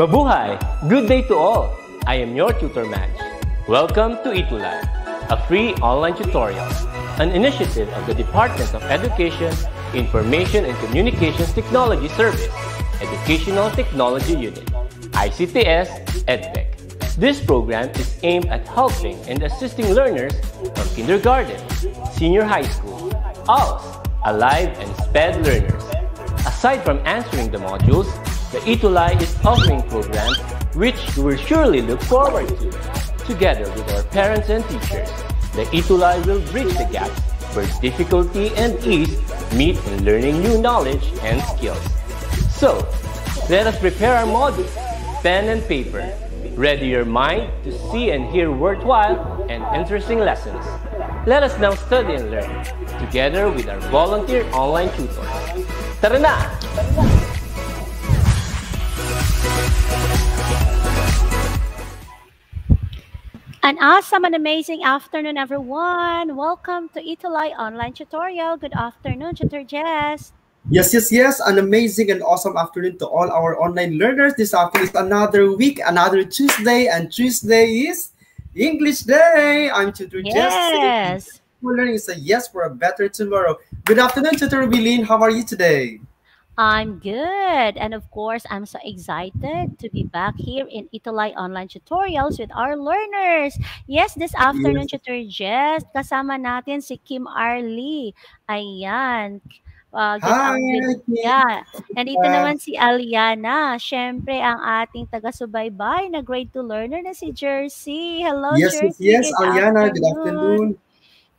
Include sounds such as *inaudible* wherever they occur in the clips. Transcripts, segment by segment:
Mabuhay! Good day to all! I am your tutor Madge. Welcome to ETUlay, a free online tutorial, an initiative of the Department of Education, Information and Communications Technology Service, Educational Technology Unit, ICTS EdTech. This program is aimed at helping and assisting learners from kindergarten, senior high school, ALS, Alive, and SPED learners. Aside from answering the modules, the ETUlay is offering programs which you will surely look forward to. Together with our parents and teachers, the ETUlay will bridge the gap where difficulty and ease meet in learning new knowledge and skills. So, let us prepare our modules, pen and paper. Ready your mind to see and hear worthwhile and interesting lessons. Let us now study and learn together with our volunteer online tutors. Tara na! An awesome and amazing afternoon, everyone. Welcome to Itulay Online Tutorial. Good afternoon, Tutor Jess. Yes, yes, yes. An amazing and awesome afternoon to all our online learners. This afternoon is another week, another Tuesday, and Tuesday is English Day. I'm Tutor Jess. Yes. Learning is a yes for a better tomorrow. Good afternoon, Tutor Bilin. How are you today? I'm good. And of course, I'm so excited to be back here in Itulay Online Tutorials with our learners. Yes, this afternoon, Yes. Tutor Jess, kasama natin si Kim Arlie. Ayan. Uh, Hi, afternoon. Yeah. Nandito Hi. naman si Aliana. Siyempre, ang ating taga-subaybay na grade 2 learner na si Jersey. Hello, Yes, yes, Jersey. yes. Good Ariana, good afternoon.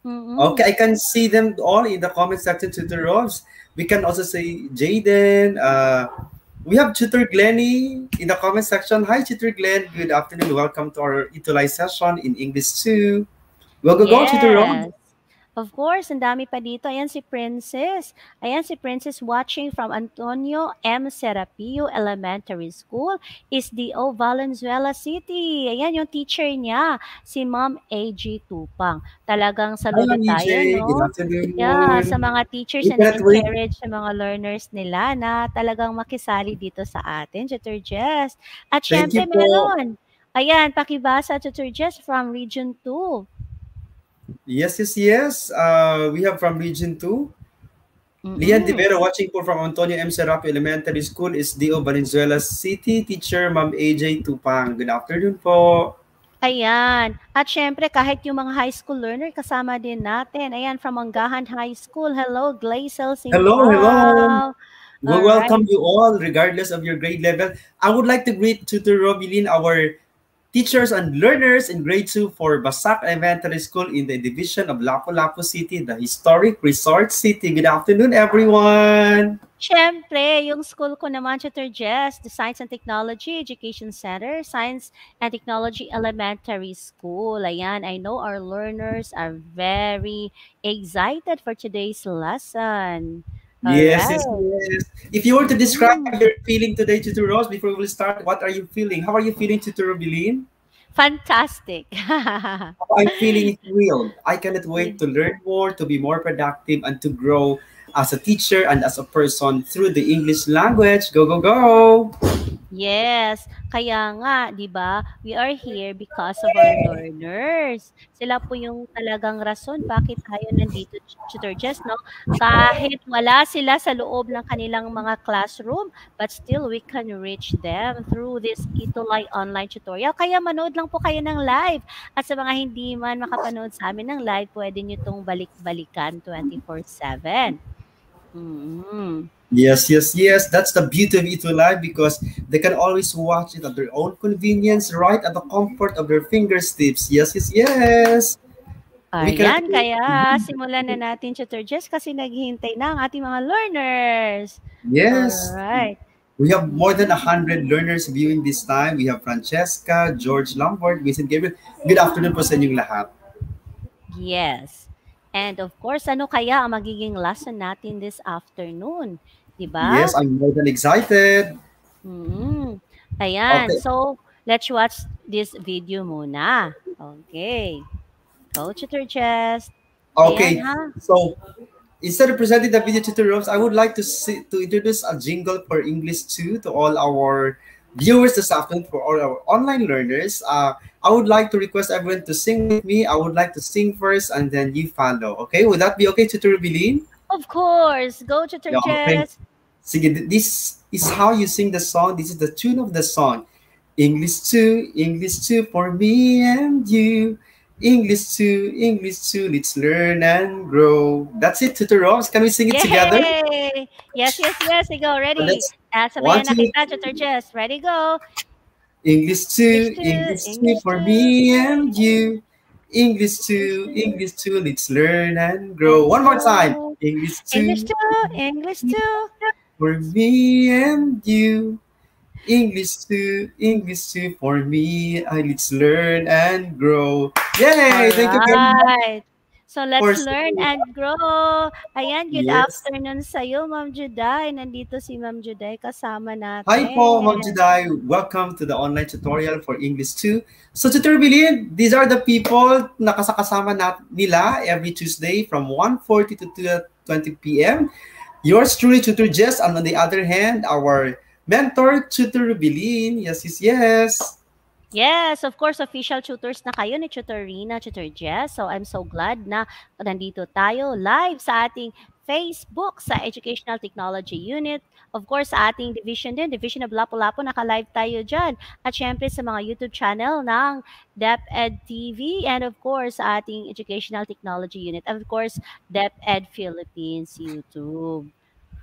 Mm-mm. Okay, I can see them all in the comment section, Tutor Robs. We can also say Jaden. Uh, we have Tutor Glenny in the comment section. Hi, Tutor Glenn. Good afternoon. Welcome to our Itulay session in English 2. Go, go, go, Tutor Robs. Of course, ang dami pa dito. Ayan si Princess. Ayan si Princess watching from Antonio M. Serapio Elementary School, Isdio, Valenzuela City. Ayan yung teacher niya, si Ma'am A.G. Tupang. Talagang saludo tayo, no? Yeah, sa mga teachers wait. encourage sa mga learners nila na talagang makisali dito sa atin, Tutor Jess. At syempre meron. Ayan, pakibasa Tutor Jess from Region 2. Yes, yes, yes. Uh, we have from Region 2. Lian Mm-mm. Divera watching po from Antonio M. Serapio Elementary School is D.O. Valenzuela City. Teacher, Ma'am AJ Tupang. Good afternoon po. Ayan. At syempre, kahit yung mga high school learner, kasama din natin. Ayan, from Manggahan High School. Hello, Glazel Hello, hello. We All welcome you all, regardless of your grade level. I would like to greet Tutor Robilin, our teachers and learners in grade 2 for Basak Elementary School in the division of Lapu-Lapu City, the historic resort city. Good afternoon, everyone. Syempre, yung school ko naman, Tutor Jess, the Science and Technology Education Center, Science and Technology Elementary School. Ayan, I know our learners are very excited for today's lesson. Yes, yes, yes. If you were to describe Mm. your feeling today, Tutor Rose, before we start, what are you feeling? How are you feeling, Tutor Robilin? Fantastic. *laughs* I'm feeling thrilled. I cannot wait to learn more, to be more productive, and to grow as a teacher and as a person through the English language. Go, go, go! Yes, kaya nga, 'di ba? We are here because of our learners. Sila po yung talagang rason bakit tayo nandito, Tutor Jess, no? Kahit wala sila sa loob ng kanilang mga classroom, but still we can reach them through this Itulay online tutorial. Kaya manood lang po kayo ng live. At sa mga hindi man makapanood sa amin ng live, pwede nyo itong balik-balikan 24/7. Mm. Yes, yes, yes. That's the beauty of Itu Live because they can always watch it at their own convenience, right at the comfort of their fingertips. Yes, yes, yes. Ayan, can- *laughs* kaya simulan na natin, Tutor Jess, kasi naghihintay na ang ating mga learners. Yes. Alright. We have more than 100 learners viewing this time. We have Francesca, George Lombard, Vincent Gabriel. Good afternoon po sa inyong lahat. Yes. And of course, ano kaya ang magiging lesson natin this afternoon? Diba? Yes, I'm more than excited. Mm. Ayan. Okay. So, let's watch this video muna. Okay. Go, Tutor Jess. Okay, Ayan, ha? so instead of presenting the video tutorials, I would like to see, to introduce a jingle for English 2 to all our viewers this afternoon for all our online learners. Uh, I would like to request everyone to sing with me. I would like to sing first and then you follow. Okay, would that be okay, Tutor Bilin? Of course. Go, Tutor Yeah, okay. Sige, this is how you sing the song. This is the tune of the song. English 2, English 2 for me and you. English 2, English 2, let's learn and grow. That's it, Tutor. Can we sing it together? Yes, yes, yes. We go. Ready? Ah, One, na kita, Tutor Jess. Ready, go. English 2, English two, English 2 English for two. me and you. English 2, English 2, let's learn and grow. One more time. English 2 English 2, English 2. For me and you. English 2, English 2 for me. I let's learn and grow. Yay! Thank you very much. So let's for learn singing. and grow. Ayan, good Yes. afternoon sa iyo, Ma'am Juday. Nandito si Ma'am Juday kasama natin. Hi po, Ma'am Juday. Welcome to the online tutorial for English 2. So, Tutor Bilin, these are the people na kasakasama nat nila every Tuesday from 1.40 to 2.20 p.m. Yours truly, Tutor Jess, and on the other hand, our mentor, Tutor Bilin. Yes, yes, yes. Yes, of course, official tutors na kayo ni Tutor Rina, Tutor Jess. So I'm so glad na nandito tayo live sa ating Facebook sa Educational Technology Unit. Of course, sa ating division din, Division of Lapu-Lapu, naka-live tayo dyan. At syempre sa mga YouTube channel ng DepEd TV and of course sa ating Educational Technology Unit. And of course, DepEd Philippines YouTube.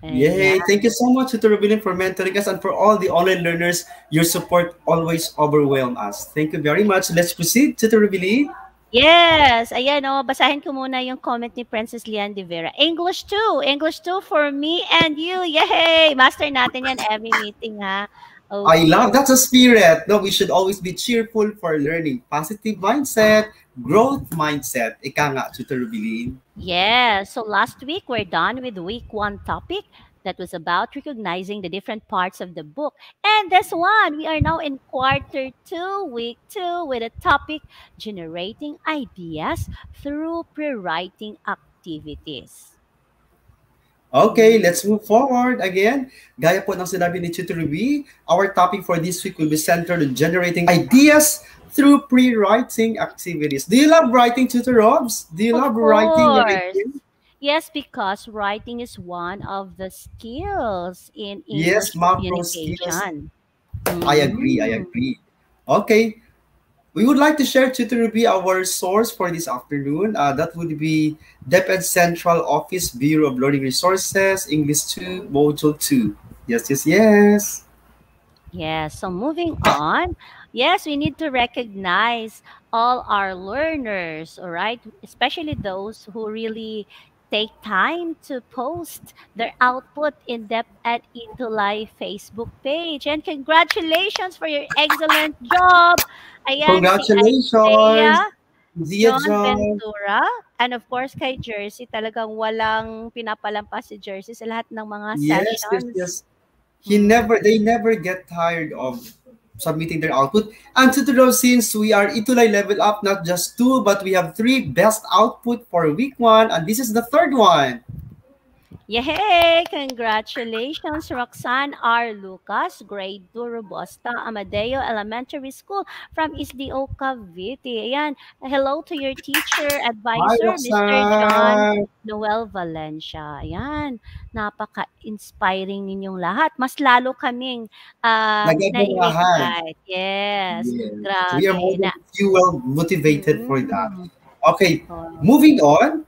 Yay! Ayan. Thank you so much, Tutor Bilin, for mentoring us and for all the online learners. Your support always overwhelm us. Thank you very much. Let's proceed, Tutor Bilin. Yes, ayan o, basahin ko muna yung comment ni Princess Lian de Vera. English 2, English 2 for me and you. Yay! Master natin yan every meeting ha. I love that's a spirit. No, we should always be cheerful for learning. Positive mindset, growth mindset. Ika nga, Tutor Rubilin. Yeah, so last week we're done with week one topic that was about recognizing the different parts of the book. And this one, we are now in quarter two, week two, with a topic generating ideas through pre-writing activities. Okay, let's move forward again. Gaya po ng sinabi ni Tutor Ruby, our topic for this week will be centered on generating ideas through pre-writing activities. Do you love writing, Tutor Robs? Do you Of love writing course. ideas? Yes, because writing is one of the skills in Yes, English those skills. communication. I agree, I Mhm. agree. Okay. We would like to share Tutor Ruby our source for this afternoon. Uh, that would be DepEd Central Office Bureau of Learning Resources, English 2, Module 2. Yes, yes, yes. Yes, so moving on. Yes, we need to recognize all our learners, all right? Especially those who really take time to post their output in depth at Itulay Facebook page. And congratulations for your excellent job. Ayan, Congratulations. si Isaiah John. Ventura. And of course, kay Jersey, talagang walang pinapalampas si Jersey sa lahat ng mga Yes, yes, sessions. yes. He never, they never get tired of submitting their output. And to those, since we are Itulay level up, not just two, but we have three best output for week one, and this is the third one. Yay! Congratulations, Roxanne R. Lucas, grade 2, Robusta, Amadeo Elementary School from SDO Cavite. Ayan, hello to your teacher, Hi, advisor, Mr. John. Noel Valencia. Ayan, napaka-inspiring ninyong lahat. Mas lalo kaming uh, Nagaganahan. na-excite. Yes, Yes. grabe. We are motivated for that. Mm. Okay, Oh. moving on.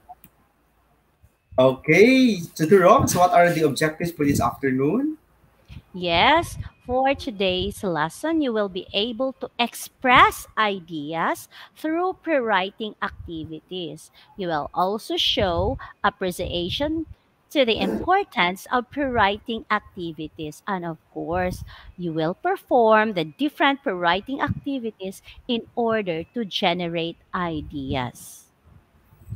Okay, to the Robs, what are the objectives for this afternoon? Yes, for today's lesson, you will be able to express ideas through pre-writing activities. You will also show appreciation to the importance of pre-writing activities. And of course, you will perform the different pre-writing activities in order to generate ideas.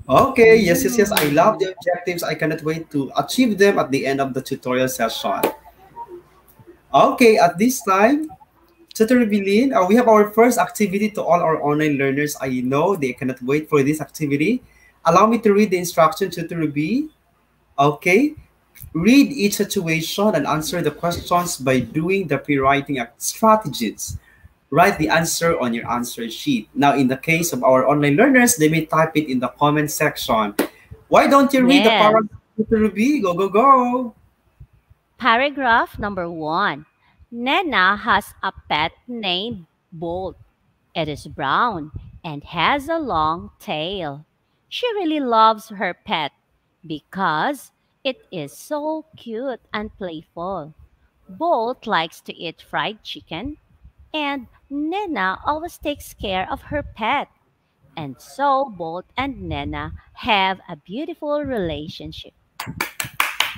Okay, yes, yes, yes. I love the objectives. I cannot wait to achieve them at the end of the tutorial session. Okay, at this time, Tutor Bilin, uh, we have our first activity to all our online learners. I know they cannot wait for this activity. Allow me to read the instruction, Tutor B. Okay. Read each situation and answer the questions by doing the pre-writing strategies. Write the answer on your answer sheet. Now, in the case of our online learners, they may type it in the comment section. Why don't you read the paragraph, Ruby? Go, go, go. Paragraph number one. Nena has a pet named Bolt. It is brown and has a long tail. She really loves her pet because it is so cute and playful. Bolt likes to eat fried chicken, and Nena always takes care of her pet. And so Bolt and Nena have a beautiful relationship.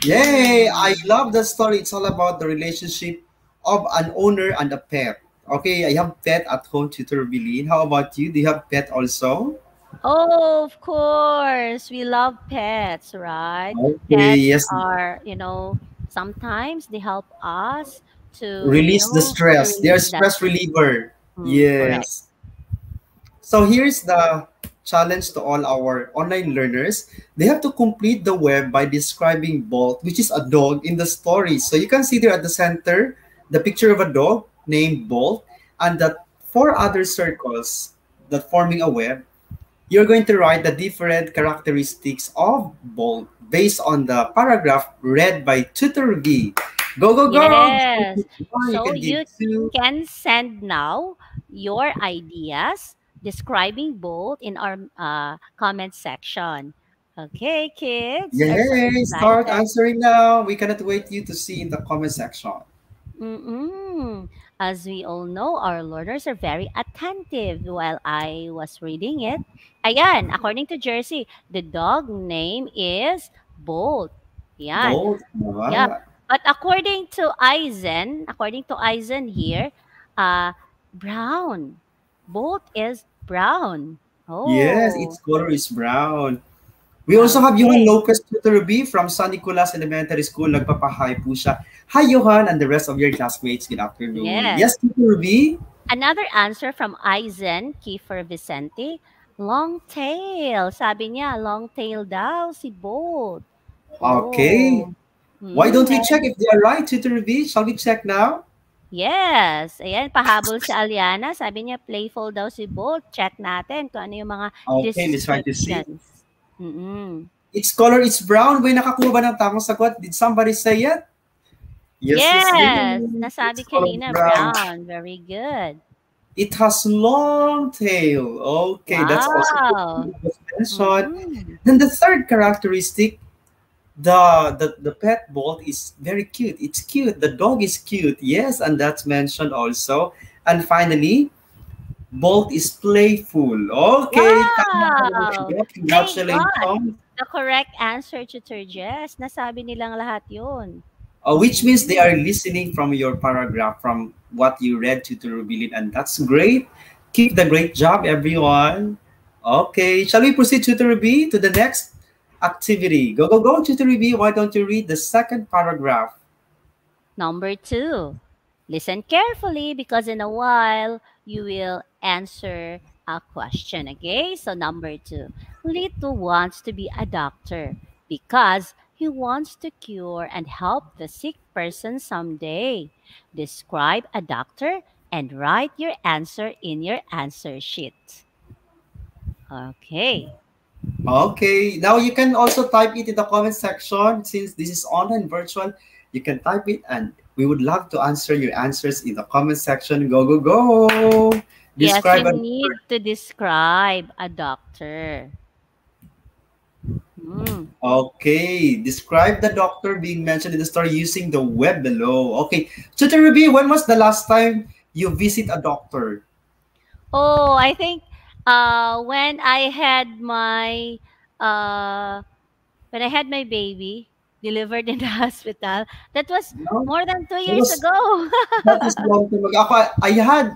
Yay! I love the story. It's all about the relationship of an owner and a pet. Okay, I have pet at home, Tutor Bilin. How about you? Do you have pet also? Oh, of course. We love pets, right? Okay, Pets yes. are, you know, sometimes they help us to Release the stress. They are release that stress reliever. Mm, correct. Yes. So here's the challenge to all our online learners. They have to complete the web by describing Bolt, which is a dog in the story. So you can see there at the center the picture of a dog named Bolt and the four other circles that forming a web. You're going to write the different characteristics of Bolt based on the paragraph read by Tutor V. Go, go, go! Yes. You So can you can send now your ideas describing Bolt in our uh, comment section. Okay, kids. are so Start answering now. We cannot wait you to see in the comment section. Mm-mm. As we all know, our learners are very attentive while I was reading it. Ayan, according to Jersey, the dog name is Bolt. Yeah. Bold. diba? Yep. But according to Eisen, according to Eisen here, uh, brown. Bolt is brown. Oh. Yes, its color is brown. We also have Johan. Lopez Tutor B from San Nicolas Elementary School. Nagpapahay po siya. Hi, Johan, and the rest of your classmates. Good afternoon. Yes. Yes, Tutor B. Another answer from Eisen, Kiefer Vicente, long tail. Sabi niya, long tail daw si Bolt. Okay. Oh. Why don't we Mm, check if they are right, Tutor B? Shall we check now? Yes. Ayan, pahabol si Aliana. Sabi niya, playful daw si Bolt. Check natin kung ano yung mga Okay, let's try to see. descriptions. Mm-mm. Its color is brown. May nakakuha ba ng tamang sagot? Did somebody say it? Yes, yes. nasabi kanina, brown. brown. Very good. It has long tail. Okay, that's also Wow. mentioned. Mhm. Then the third characteristic, the, the the pet bolt is very cute. It's cute. The dog is cute. Yes, and that's mentioned also. And finally, bolt is playful. Okay, Wow! congratulations. The correct answer, Tutor Jess. Nasabi nilang lahat yun. Uh, which means they are listening from your paragraph, from what you read to Rubilin, and that's great. Keep the great job, everyone. Okay, shall we proceed to B to the next activity? Go, go, go, Tutor B. Why don't you read the second paragraph? Number two, listen carefully because in a while you will answer a question. Okay, so number two, Lito wants to be a doctor because he wants to cure and help the sick person someday. Describe a doctor and write your answer in your answer sheet. Okay. Okay, now you can also type it in the comment section. Since this is online virtual, you can type it and we would love to answer your answers in the comment section. Go, go, go. Describe yes, a you need to describe a doctor. Hmm. Okay, describe the doctor being mentioned in the story using the web below. Okay, Tutor Ruby, when was the last time you visit a doctor? Oh, I think uh, when I had my uh, when I had my baby delivered in the *laughs* hospital, that was No, more than two years was- ago. *laughs* that is long time ago. Ako, I had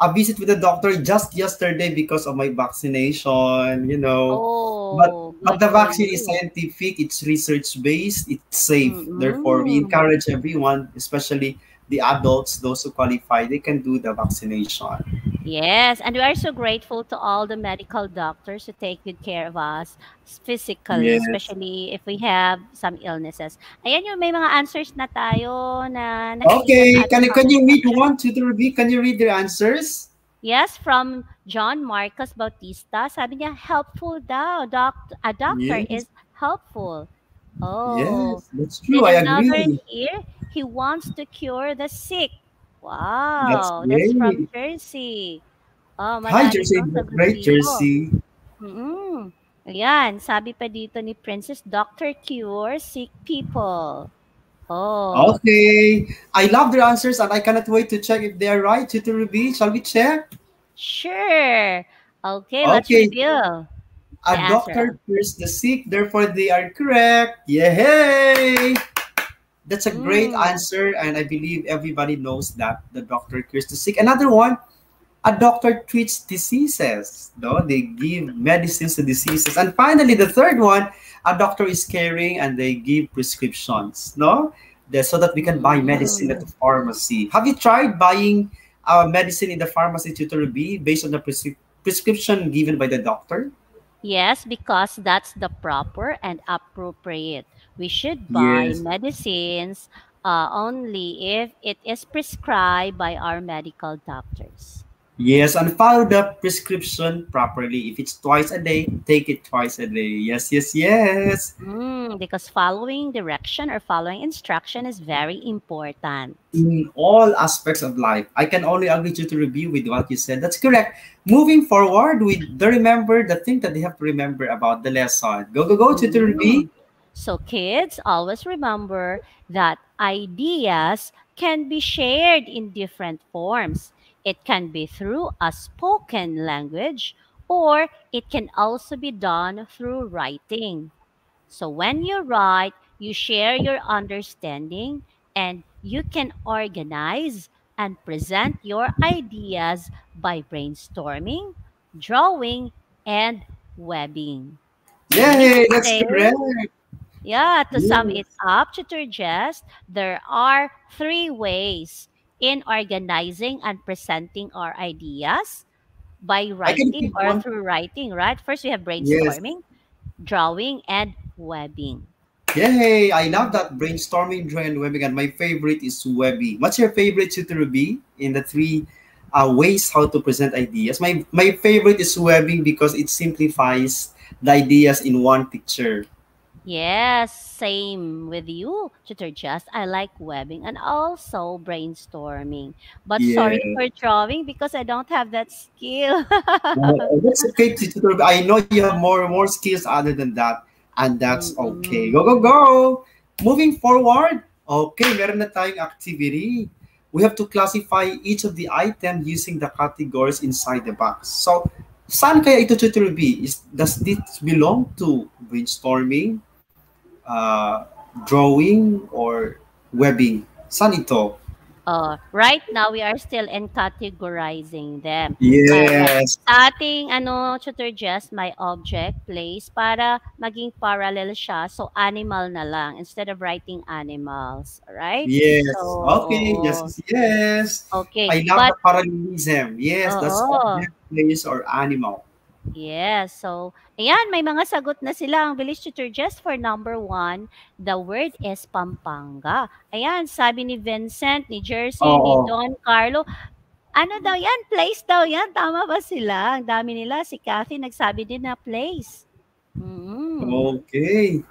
a visit with the doctor just yesterday because of my vaccination, you know. oh, But good the vaccine is scientific, it's research based, it's safe. Mm-mm. Therefore, we encourage everyone, especially the adults, those who qualify, they can do the vaccination. Yes, and we are so grateful to all the medical doctors who take good care of us physically, Yes. especially if we have some illnesses. Ayan yung may mga answers na tayo na Okay, can, can you read one, two, three? Can you read the answers? Yes, from John Marcos Bautista. Sabi niya, helpful daw. Doc, a doctor Yes. is helpful. Oh. Yes, that's true. I another agree. here, he wants to cure the sick. Wow, that's, great. from Jersey. Oh, Hi, marami Jersey. Great. Jersey. Mm-mm. Ayan, sabi pa dito ni Princess, Doctor cure sick people. Oh, Okay. I love their answers and I cannot wait to check if they are right. Tutor Ruby, shall we check? sure. Okay, let's Okay. review. A doctor cures the sick, therefore they are correct. Yay! That's a great Mm. answer, and I believe everybody knows that the doctor cures the sick. Another one, a doctor treats diseases. No, they give medicines to diseases. And finally, the third one, a doctor is caring and they give prescriptions. No, The- so that we can buy medicine at the pharmacy. Have you tried buying uh, medicine in the pharmacy, Tutor B, based on the prescri- prescription given by the doctor? Yes, because that's the proper and appropriate. We should buy Yes. medicines uh, only if it is prescribed by our medical doctors. Yes, and follow the prescription properly. If it's twice a day, take it twice a day. Yes, yes, yes. Mm, because following direction or following instruction is very important. In all aspects of life, I can only agree to, to review with what you said. That's correct. Moving forward, we the remember the thing that they have to remember about the lesson. Go, go, go to the review. So, kids, always remember that ideas can be shared in different forms. It can be through a spoken language or it can also be done through writing. So, when you write, you share your understanding and you can organize and present your ideas by brainstorming, drawing, and webbing. Yay, that's correct. yeah, to sum it up, Tutor Jess, there are three ways in organizing and presenting our ideas by writing or one. through writing, right? First, we have Yes. brainstorming, drawing, and webbing. Yay, I love that brainstorming, drawing, and webbing. And my favorite is webbing. What's your favorite tutor be in the three uh, ways how to present ideas? My my favorite is webbing because it simplifies the ideas in one picture. Yes, same with you, Tutor Jess. I like webbing and also brainstorming. But sorry for drawing because I don't have that skill. Uh, that's okay, tutor. I know you have more more skills other than that, and that's okay. Go go go. Moving forward. Okay, meron na tayong activity. We have to classify each of the item using the categories inside the box. So, saan kaya ito tutor B? Is does this belong to brainstorming, uh, drawing, or webbing? Saan ito? Uh, right now, we are still in categorizing them. Yes. Sa ating ano, Tutor Jess, my object place para maging parallel siya. So, animal na lang instead of writing animals. Alright? Yes. So, Okay. Yes. Yes. Okay. I love But, the parallelism. Yes, that's Oo. object, place, or animal. Yes. So, ayan, may mga sagot na sila. Ang bilis, Tutor Jess, for number one, the word is Pampanga. Ayan, sabi ni Vincent, ni Jersey, ni Oo. Don Carlo, ano daw yan? Place daw yan. Tama ba sila? Ang dami nila. Si Kathy nagsabi din na place. Mm. Okay.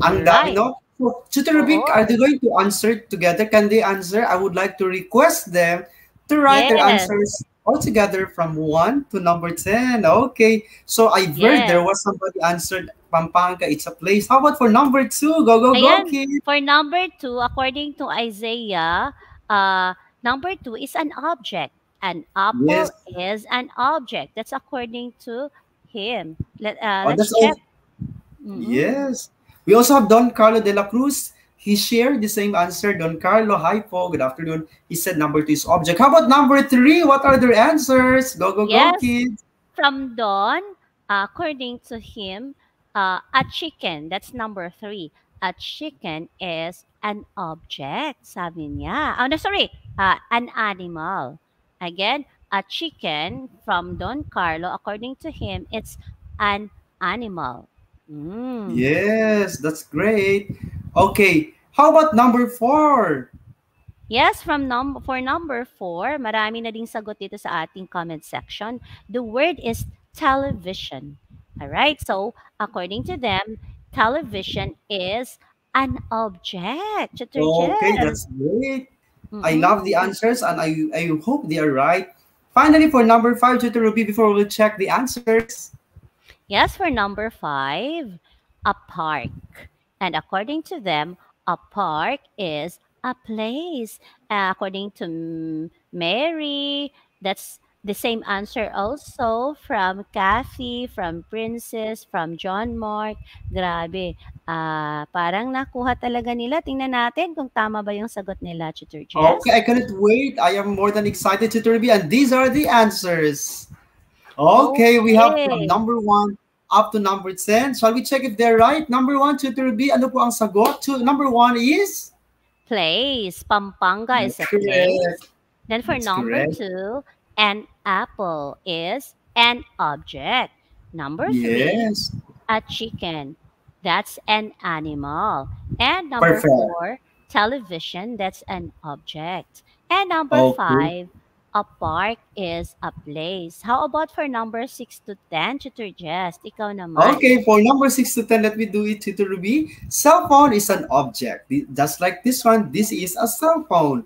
Ang dami, Right. no? So, Tutor Vic, are they going to answer together? Can they answer? I would like to request them to write their Yes. answers all together from 1 to number 10. Okay. So, I've heard there was somebody answered Pampanga, it's a place. How about for number 2? Go, go, go, Ayan. kids. For number two, according to Isaiah, uh, number two is an object. An apple Yes. is an object. That's according to him. Let, uh, Oh, let's check. Mhm. Yes. We also have Don Carlo de la Cruz. He shared the same answer. Don Carlo, hi po, good afternoon. He said number two is object. How about number three? What are their answers? Go, go, Yes. go, kids. From Don, according to him, Uh, a chicken, that's number three. A chicken is an object, sabi niya. Oh, no, sorry. Uh, an animal. Again, a chicken from Don Carlo, according to him, it's an animal. Mm. Yes, that's great. Okay, how about number four? Yes, from num for number four, marami na ding sagot dito sa ating comment section. The word is television. All right. So, according to them, television is an object. Tutor Okay, that's great. I Mm-mm. love the answers and I, I hope they are right. Finally, for number five, Tutor Ruby, before we check the answers. Yes, for number five, a park. And according to them, a park is a place. Uh, according to Mary, that's the same answer also from Kathy, from Princess, from John Mark. Grabe. Ah, parang nakuha talaga nila. Tingnan natin kung tama ba yung sagot nila, Tutor Jess. Okay, I cannot wait. I am more than excited, Tutor Ruby, and these are the answers. Okay, we have Okay. number one up to number 10. Shall we check if they're right? Number one, Tutor Ruby, ano po ang sagot? To, number one is? Place. Pampanga is a place. Then for That's number correct. two, an apple is an object. Number three, Yes. a chicken. That's an animal. And number Perfect. four, television. That's an object. And number Okay. five, a park is a place. How about for number six to ten, Tutor Jess? Ikaw naman. Okay, for number six to 10, let me do it, Tutor Ruby. Cell phone is an object. Just like this one, this is a cell phone.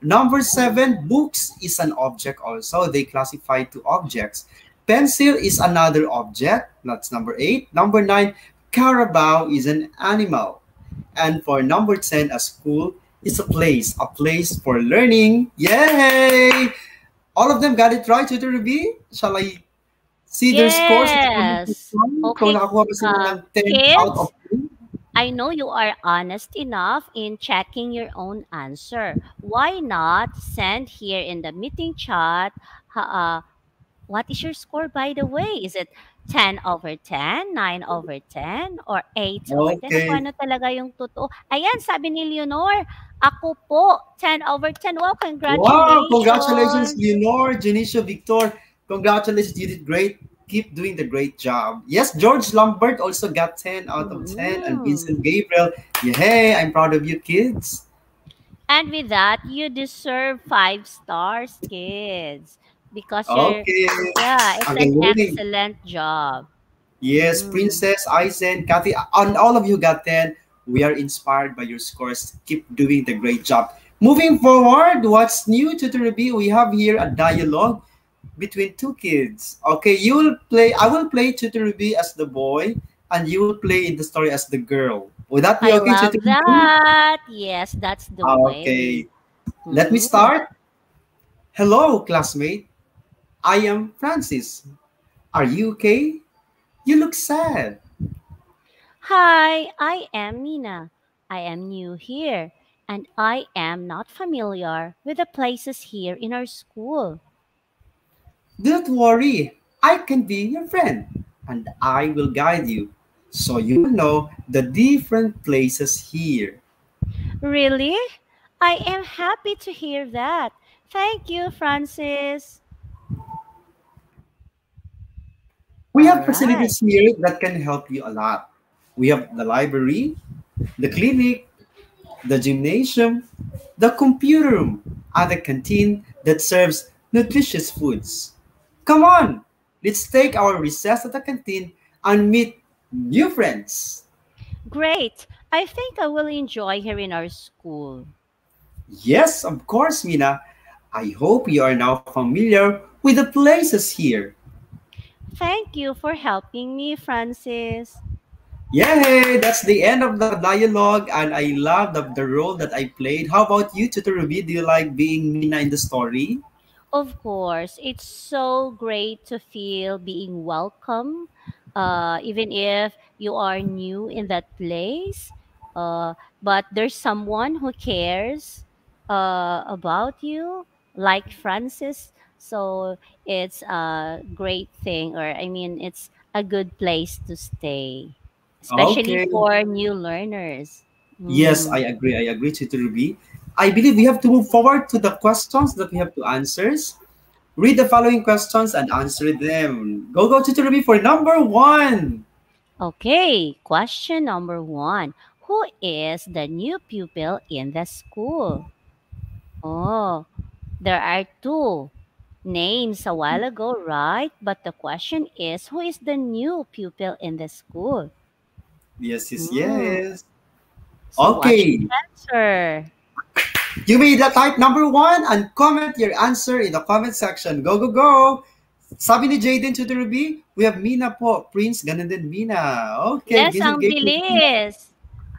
Number seven, books is an object also. They classify two objects. Pencil is another object. That's number eight. Number nine, Carabao is an animal. And for number 10, a school is a place, a place for learning. Yay! All of them got it right, Tutor Ruby? Shall I see their scores? Yes. Okay, nakakuha ba sila uh, kids? out of 10? I know you are honest enough in checking your own answer. Why not send here in the meeting chat? Uh, what is your score, by the way? Is it 10 over 10, 9 over 10, or 8 over 10? Okay. Kung ano talaga yung totoo. Ayan, sabi ni Leonor, ako po, 10 over 10. Wow, congratulations. Wow, congratulations, Leonor, Janicio, Victor. Congratulations, you did great. Keep doing the great job. Yes, George Lambert also got 10 out of 10. And Mm. Vincent Gabriel, yay, I'm proud of you, kids. And with that, you deserve 5 stars, kids. Because you're, Okay. yeah, it's an excellent job. Yes, Mm. Princess, Eisen, Kathy, and all of you got 10. We are inspired by your scores. Keep doing the great job. Moving forward, what's new to Ruby? We have here a dialogue between two kids. Okay, you will play, I will play Tutor Ruby as the boy, and you will play in the story as the girl. Would that be I okay, love that. Yes, that's the way. Okay, let me Mhm. start. Hello, classmate. I am Francis. Are you okay? You look sad. Hi, I am Nina. I am new here, and I am not familiar with the places here in our school. Don't worry, I can be your friend and I will guide you so you know the different places here. Really? I am happy to hear that. Thank you, Francis. We have Alright. facilities here that can help you a lot. We have the library, the clinic, the gymnasium, the computer room, and the canteen that serves nutritious foods. Come on, let's take our recess at the canteen and meet new friends. Great. I think I will enjoy here in our school. Yes, of course, Mina. I hope you are now familiar with the places here. Thank you for helping me, Francis. Yay! That's the end of the dialogue, and I love the, the role that I played. How about you, Tutor Ruby? Do you like being Mina in the story? Of course, it's so great to feel being welcome, uh, even if you are new in that place. Uh, but there's someone who cares uh, about you, like Francis. So it's a great thing, or I mean, it's a good place to stay, especially Okay. for new learners. Yes, Mm. I agree. I agree, Ruby. I believe we have to move forward to the questions that we have to answer. Read the following questions and answer them. Go, go, Ruby, for number one. Okay, question number one. Who is the new pupil in the school? Oh, there are two names a while ago, right? But the question is who is the new pupil in the school? Yes, yes, Mm. yes. So Okay. answer? You may type number one and comment your answer in the comment section. Go, go, go. Sabi ni Jaden Ruby, we have Mina po. Prince, ganun din Mina. Okay. yes, ang bilis.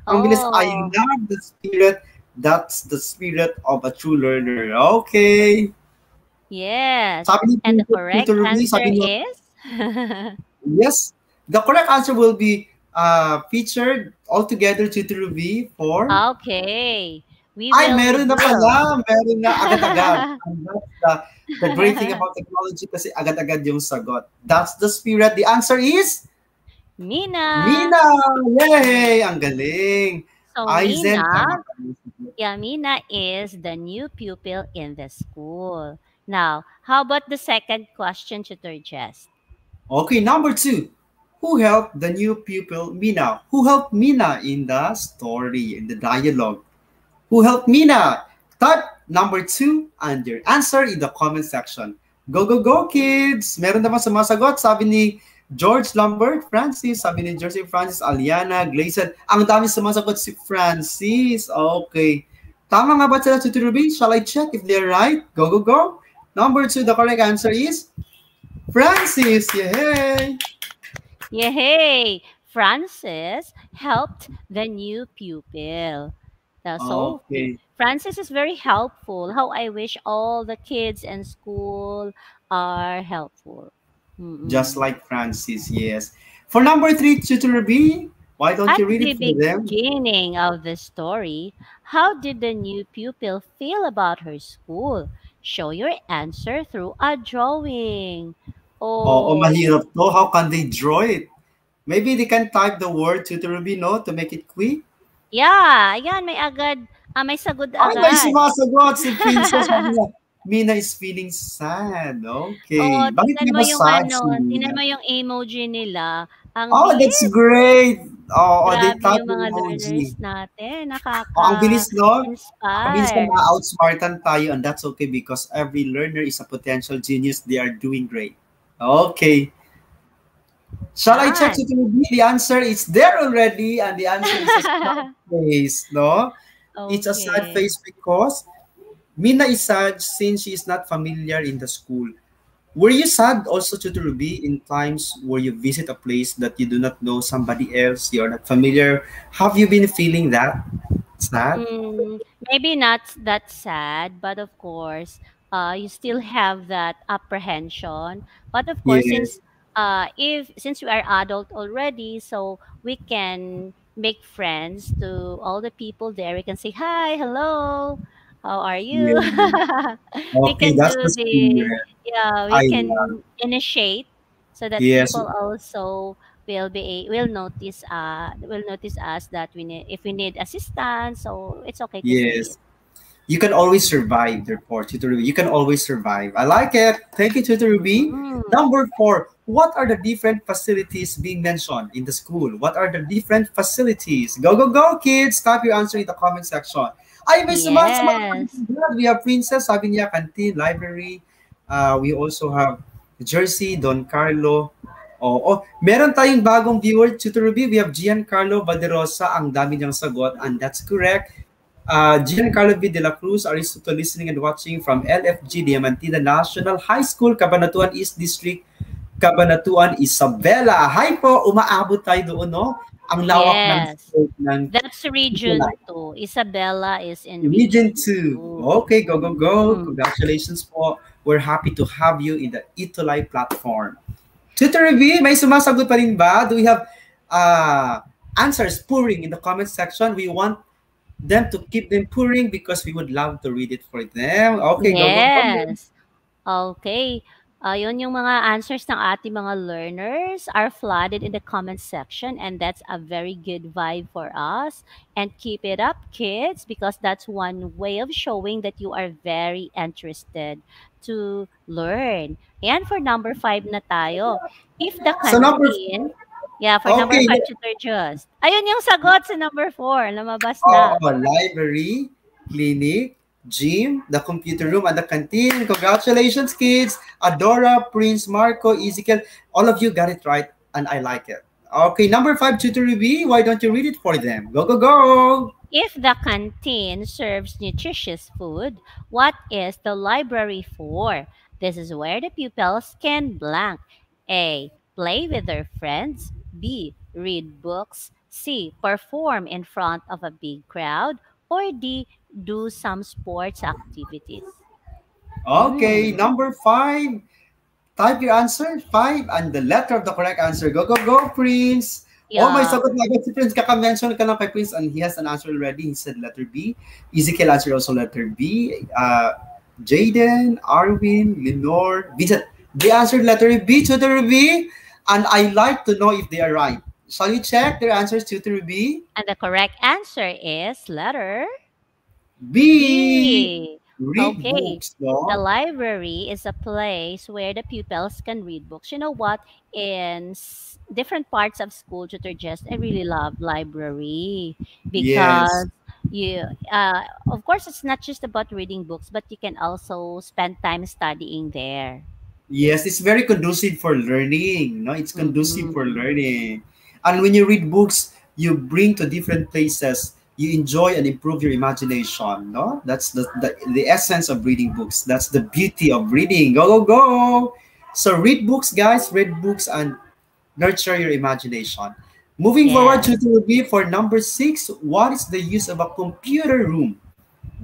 Ang bilis. I Oh. love the spirit. That's the spirit of a true learner. Okay. Yes. Sabi ni And the correct Tutor Ruby, answer sabi niya, is *laughs* Yes. The correct answer will be uh, featured altogether Tutor Ruby for... okay. We Ay, meron na pala. *laughs* Meron na agad-agad. *laughs* The, the great thing about technology kasi agad-agad yung sagot. That's the spirit. The answer is Mina. Mina! Yay! Ang galing. So Aizen. Mina, yeah, Mina is the new pupil in the school. Now, how about the second question, Tutor Jess? Okay, number two. Who helped the new pupil, Mina? Who helped Mina in the story, in the dialogue? Who helped Mina? Type number two and your answer in the comment section. Go, go, go, kids! Meron naman sumasagot. Sabi ni George Lambert, Francis. Sabi ni Jersey Francis, Aliana, Gleason. Ang dami sumasagot si Francis. Okay. Tama nga ba sila, Tutor Ruby? Shall I check if they're right? Go, go, go. Number two, the correct answer is Francis. Yay! Yay! Francis helped the new pupil. So Okay. Francis is very helpful. How I wish all the kids in school are helpful. Mm-mm. Just like Francis, yes. For number three, Tutor B, why don't At you read it for them? At the beginning of the story, how did the new pupil feel about her school? Show your answer through a drawing. Oo, Oh, mahirap to. How can they draw it? Maybe they can type the word Tutor B, no? To make it quick. yeah, yan, may agad, ah, may sagot Ay, may agad. sumasagot si *laughs* Princess. Mina is feeling sad. Okay. Oh, Bakit tingnan may mo yung sad ano, si tingnan mo yung emoji nila. Ang Oh, that's great. Oh, they Grabe type yung mga learners natin. Nakaka- Oh, ang bilis, no? Inspire. ma-outsmartan tayo and that's okay because every learner is a potential genius. They are doing great. Okay. Shall I check it with? The answer is there already and the answer is a *laughs* sad face, no? It's a sad Okay. face because Mina is sad since she is not familiar in the school. Were you sad also, to Ruby, in times where you visit a place that you do not know somebody else, you're not familiar? Have you been feeling that? Sad? Mm, maybe not that sad, but of course, uh, you still have that apprehension. But of course, Yes. since uh, if since we are adult already, so we can make friends to all the people there. We can say hi, hello, how are you? *laughs* we Okay, can do the the yeah, we I can initiate so that Yes. people also will be will notice uh will notice us that we need if we need assistance so it's okay Yes. You can always survive, therefore, Tutor Ruby. You can always survive. I like it. Thank you, Tutor Ruby. Mm. Number four, what are the different facilities being mentioned in the school? What are the different facilities? Go, go, go, kids. Type your answer in the comment section. Ay, may. Yes. We have Princess, sabi niya, canteen, library. Uh, we also have Jersey, Don Carlo. Oh, oh, meron tayong bagong viewer, Tutor Ruby. We have Giancarlo Valderosa. Ang dami niyang sagot, and that's correct. Uh, Giancarlo V. De La Cruz, are you still listening and watching from LFG Diamantina National High School, Cabanatuan East District, Cabanatuan, Isabela. Hi po, umaabot tayo doon, no? Ang lawak ng Yes. scope ng that's region 2 Isabella is in Region two. 2. Okay, go, go, go. Mm. Congratulations po. We're happy to have you in the Itulay platform. Tutor Review, may sumasagot pa rin ba? Do we have uh, answers pouring in the comment section? We want them to keep them pouring because we would love to read it for them. Okay, go, go, go. yes okay Uh, yun yung mga answers ng ating mga learners are flooded in the comment section and that's a very good vibe for us. And keep it up, kids, because that's one way of showing that you are very interested to learn. And for number five na tayo. If the So number-. Yeah, for number Okay. five, Tutor Just. Ayun yung sagot sa number four. Lumabas na. Oh, library, clinic, gym, the computer room, and the canteen. Congratulations, kids. Adora, Prince, Marco, Ezekiel. All of you got it right, and I like it. Okay, number five, Tutor B. Why don't you read it for them? Go, go, go. If the canteen serves nutritious food, what is the library for? This is where the pupils can blank. A. Play with their friends. B. Read books. C. Perform in front of a big crowd. Or D. Do some sports activities. Okay, number five. Type your answer, five, and the letter of the correct answer. Go, go, go, Prince. Oh, my Yeah. sagot na agad si Prince. Kaka-mention ka lang kay Prince and he has an answer already. He said letter B. Ezekiel answered also letter B. Uh, Jaden, Arwin, Lenore, Vincent. They answered letter B, tutor B. And I like to know if they are right. Shall you check their answers, tutor B? And the correct answer is letter B. Read Okay. books, no? The library is a place where the pupils can read books. You know what? In different parts of school, Tutor Jess, I really love library because you, uh, of course, it's not just about reading books, but you can also spend time studying there. Yes, it's very conducive for learning. No, it's conducive Mhm. for learning. And when you read books, you bring to different places. You enjoy and improve your imagination. No, that's the, the the essence of reading books. That's the beauty of reading. Go go go! So read books, guys. Read books and nurture your imagination. Moving forward to the review for number six. What is the use of a computer room?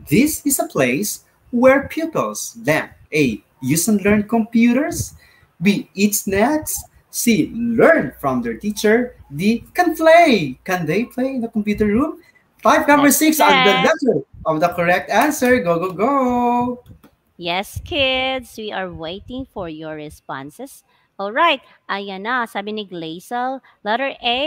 This is a place where pupils then A. Use and learn computers. B. Eat snacks. C. Learn from their teacher. D. Can play. Can they play in the computer room? Type number six and the check. letter of the correct answer. Go, go, go. Yes, kids, we are waiting for your responses. All right, ayan na, sabi ni Glazel, letter A.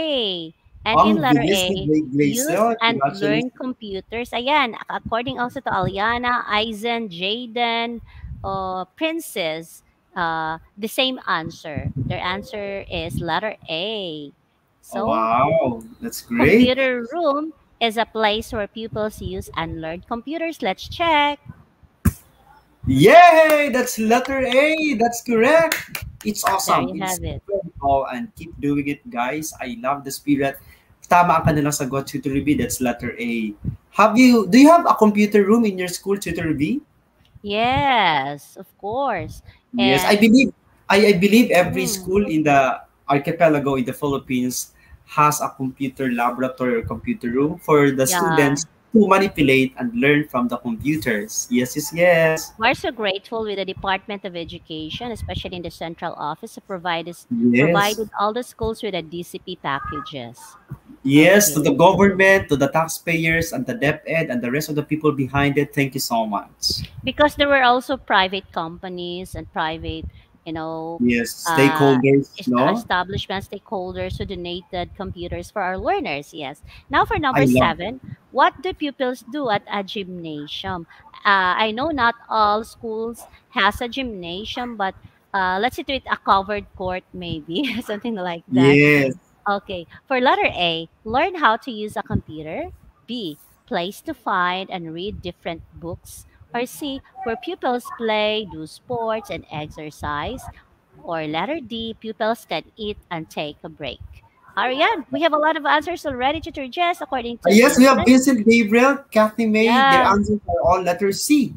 And in Ang letter A, use and learn computers. Ayan, according also to Aliana, Aizen, Jaden, uh, Princess, uh, the same answer. Their answer is letter A. So, wow, that's great. computer room is a place where pupils use and learn computers. Let's check. Yay! That's letter A. That's correct. It's awesome. There you It's have it. incredible and keep doing it, guys. I love the spirit. Tama ang kanilang sagot, Tutor B. That's letter A. Have you, do you have a computer room in your school, Tutor B? Yes, of course. Yes, I believe, I, I believe every Hmm. school in the archipelago in the Philippines has a computer laboratory or computer room for the Yeah. students to manipulate and learn from the computers. Yes, yes, yes. We're so grateful with the Department of Education, especially in the central office, to provide us Yes. provided all the schools with the DCP packages. Yes, to the government, to the taxpayers, and the DepEd, and the rest of the people behind it. Thank you so much. Because there were also private companies and private, you know, Yes, Uh, stakeholders, est- no? establishment stakeholders who donated computers for our learners. Yes. Now for number I seven, what do pupils do at a gymnasium? Uh, I know not all schools has a gymnasium, but uh, let's say it a covered court, maybe *laughs* something like that. Yes. Okay. For letter A, learn how to use a computer. B, place to find and read different books. Or C, where pupils play, do sports, and exercise. Or letter D, pupils can eat and take a break. Ariane, we have a lot of answers already, Tutor Jess, according to Uh, yes, we have Vincent. Gabriel, Kathy May. Their answers are all letter C.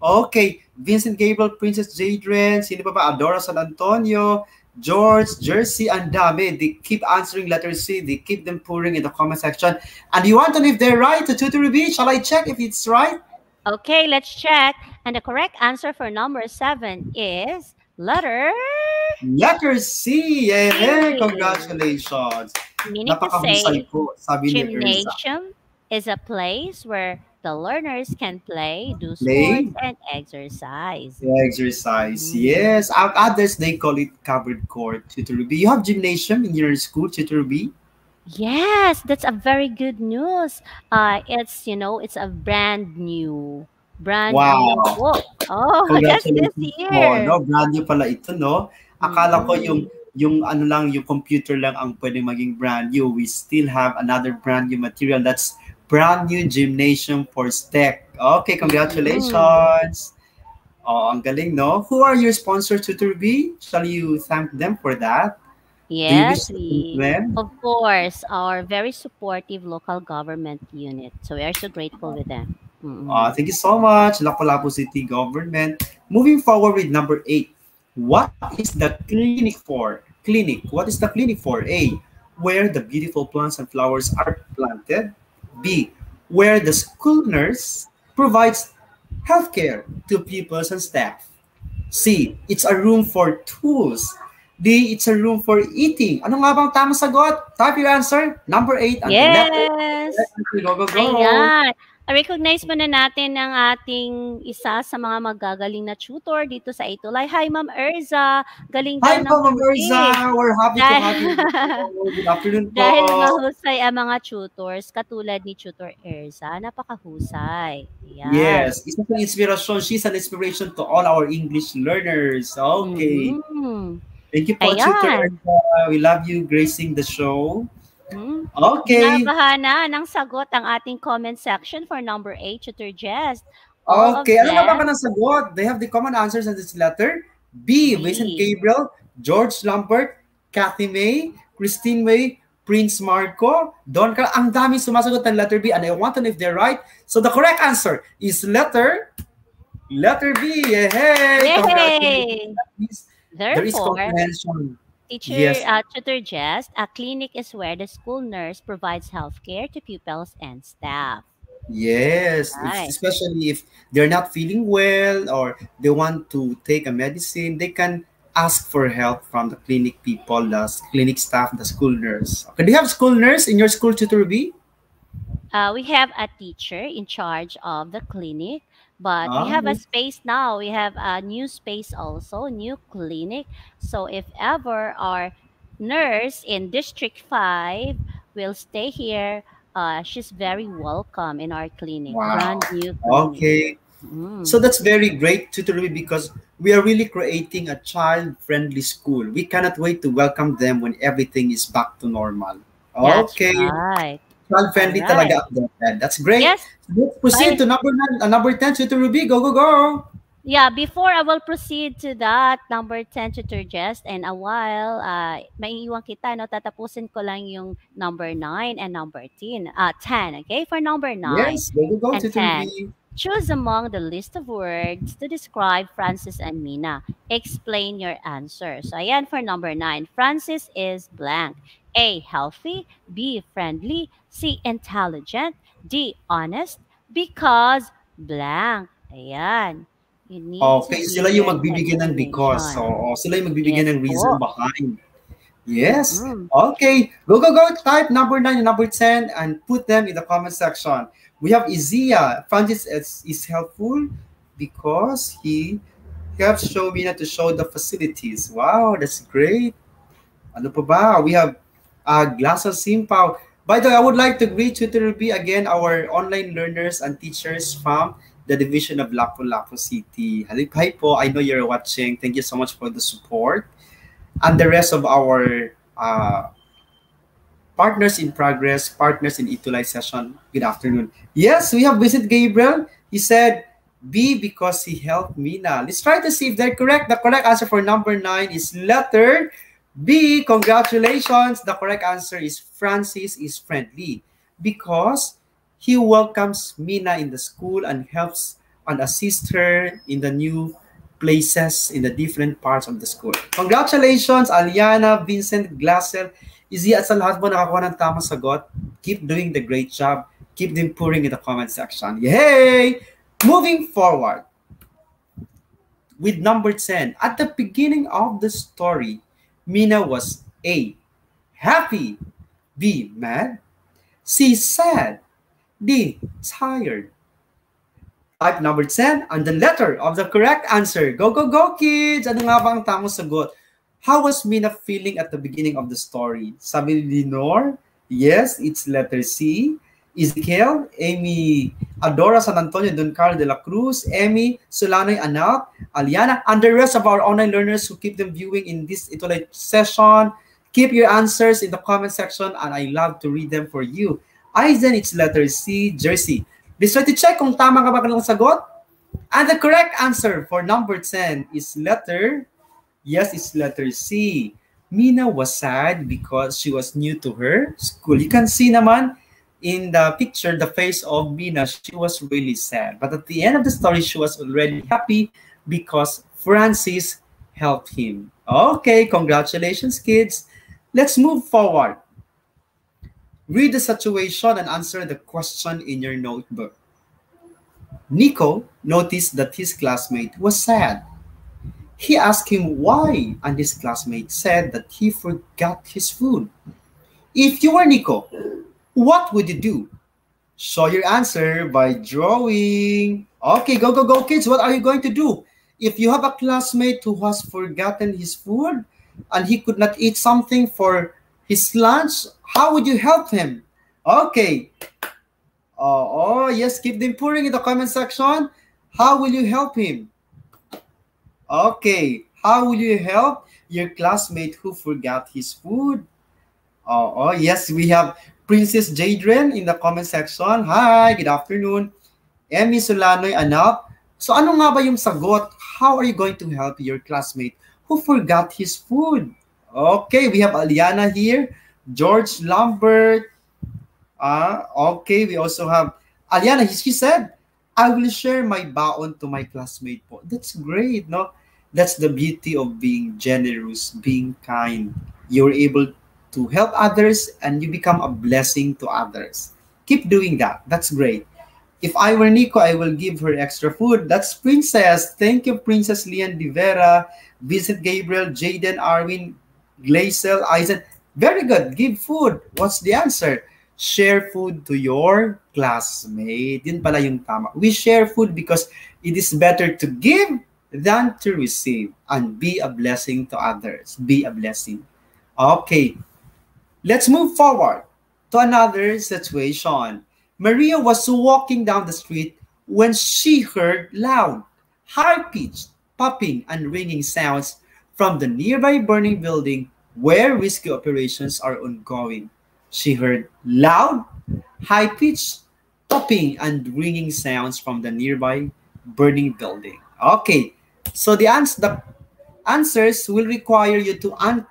Okay, Vincent Gabriel, Princess Jadren, sino pa ba? Adora San Antonio, George, Jersey, and dami. They keep answering letter C. They keep them pouring in the comment section. And you want to know if they're right to Tutor B? Shall I check if it's right? Okay, let's check. And the correct answer for number seven is letter, Letter C. Yay. Congratulations. meaning to say po, sabi ni gymnasium is a place where the learners can play, do Play. sports, and exercise. The exercise. Mm. Yes. Others they call it covered court, Tutor B. You have gymnasium in your school, Tutor B? Yes, that's a very good news. Uh, it's you know, it's a brand new, brand Wow. new book. Oh, *laughs* just this Congratulations po, year. no? Brand new pala ito, no? Akala ko Mhm. yung yung ano lang, yung computer lang ang pwedeng maging brand new. We still have another brand new material that's brand new gymnasium for STEC. Okay, congratulations. Oh, ang galing, no? Who are your sponsors, Tutor B? Shall you thank them for that? Yes, Do you wish to we, of course, our very supportive local government unit. So we are so grateful with them. Mm-mm. Uh, thank you so much, Lapu-Lapu City Government. Moving forward with number eight. What is the clinic for? Clinic. What is the clinic for? A. Where the beautiful plants and flowers are planted. B. Where the school nurse provides healthcare to pupils and staff. C. It's a room for tools. D. It's a room for eating. Ano nga bang tamang sagot? Type your answer. Number eight. ang yes! Go, go, go. Ayan. Recognize muna natin ang ating isa sa mga magagaling na tutor dito sa Itulay. Hi, Ma'am Erza. Galing Hi Ma'am quiz. Erza. We're happy to have you. *laughs* Good afternoon po. Dahil mahusay ang mga tutors, katulad ni Tutor Erza, napakahusay. Ayan. Yes, isa pong inspirasyon. She's an inspiration to all our English learners. Okay. Mhm. Thank you po, Ayan. Tutor Erza. We love you gracing the show. Mhm. Okay. Nabahana ng sagot ang ating comment section for number 8, Tutor Jess. All Okay. Ano ba ka ng sagot? They have the common answers in this letter. B. B. Vincent Gabriel, George Lambert, Kathy May, Christine May, Prince Marco, Don Car- Ang daming sumasagot ng letter B and I want to know if they're right. So the correct answer is letter letter B. Yay! Congratulations. Yay! That means There is Therefore. Teacher, Yes. uh, Tutor Jess, a clinic is where the school nurse provides healthcare to pupils and staff. Yes, Right. especially if they're not feeling well or they want to take a medicine, they can ask for help from the clinic people, the clinic staff, the school nurse. Okay, do you have school nurse in your school, Tutor B? Uh, we have a teacher in charge of the clinic, but we have a Ah. space now. We have a new space also, new clinic. So if ever our nurse in District 5 will stay here, uh, she's very welcome in our clinic. Wow. Brand new clinic. Okay, Mm. so that's very great, Tutor B, because we are really creating a child-friendly school. We cannot wait to welcome them when everything is back to normal. That's Okay, right. child-friendly Alright. talaga. ang dad. That's great. Yes, Let's proceed to number nine, uh, number ten, Tutor B. Go, go, go. Yeah, before I will proceed to that, number 10, Tutor Jess, and a while, uh, maiiwan kita, no? Tatapusin ko lang yung number 9 and number 10. Uh, 10, okay? For number 9, Yes, go, go, go, And Tutor ten. B. choose among the list of words to describe Francis and Mina. Explain your answer. So, ayan for number 9. Francis is blank. A, healthy. B, friendly. C, intelligent. D, honest. Because blank. Ayan. You need Okay, to sila yung magbibigay ng because. explanation. Oo, sila yung magbibigay Yes ng reason po. behind. Yes. Mm. Okay. Go, go, go. Type number 9 and number 10 and put them in the comment section. We have Izia. Francis is, is helpful because he helps show Mina to show the facilities. Wow, that's great. Ano pa ba? We have uh, Glasa Simpaw. By the way, I would like to greet Tutor B again, our online learners and teachers from the division of Lapu-Lapu City. Hi po, I know you're watching. Thank you so much for the support. And the rest of our uh, partners in progress, partners in ETUlay session. Good afternoon. Yes, we have Vincent Gabriel. He said B because he helped Mina. Let's try to see if they're correct. The correct answer for number nine is letter B. Congratulations. The correct answer is Francis is friendly because he welcomes Mina in the school and helps and assists her in the new places in the different parts of the school. Congratulations, Aliana, Vincent, Glassel, Izzy at sa lahat mo nakakuha ng tamang sagot. Keep doing the great job. Keep them pouring in the comment section. Yay! Moving forward with number 10. At the beginning of the story, Mina was A. Happy. B. Mad. C. Sad. D. Tired. Type number 10 and the letter of the correct answer. Go, go, go, kids! Ano nga ba ang tamang sagot? How was Mina feeling at the beginning of the story? Sabi ni Lenore, yes, it's letter C. Ezekiel, Amy Adora San Antonio Don Carlos de la Cruz, Amy Solanoy Anak, Aliana, and the rest of our online learners who keep them viewing in this Itulay session. Keep your answers in the comment section and I love to read them for you. Aizen, it's letter C, Jersey. Please try to check kung tama ka ba kanilang sagot. And the correct answer for number 10 is letter, yes, it's letter C. Mina was sad because she was new to her school. You can see naman in the picture, the face of Mina, she was really sad. But at the end of the story, she was already happy because Francis helped him. Okay, congratulations, kids. Let's move forward. Read the situation and answer the question in your notebook. Nico noticed that his classmate was sad. He asked him why, and his classmate said that he forgot his food. If you were Nico, what would you do? Show your answer by drawing. Okay, go, go, go, kids. What are you going to do? If you have a classmate who has forgotten his food and he could not eat something for his lunch, how would you help him? Okay. Oh, oh yes, keep them pouring in the comment section. How will you help him? Okay. How will you help your classmate who forgot his food? Oh, oh yes, we have Princess Jadren in the comment section. Hi, good afternoon. Emmy Solanoy Anak. So ano nga ba yung sagot? How are you going to help your classmate who forgot his food? Okay, we have Aliana here. George Lambert. Uh, okay, we also have Aliana. She said, I will share my baon to my classmate po. That's great, no? That's the beauty of being generous, being kind. You're able to help others and you become a blessing to others. Keep doing that. That's great. If I were Nico, I will give her extra food. That's Princess. Thank you, Princess Lian De Vera, Vincent Gabriel, Jaden, Arwin, Glazel, Eisen. Very good. Give food. What's the answer? Share food to your classmate. Yun pala yung tama. We share food because it is better to give than to receive and be a blessing to others. Be a blessing. Okay. Let's move forward to another situation. Maria was walking down the street when she heard loud, high-pitched popping and ringing sounds from the nearby burning building where rescue operations are ongoing. She heard loud, high pitched popping and ringing sounds from the nearby burning building. Okay, so the, ans- the answers will require you to, un-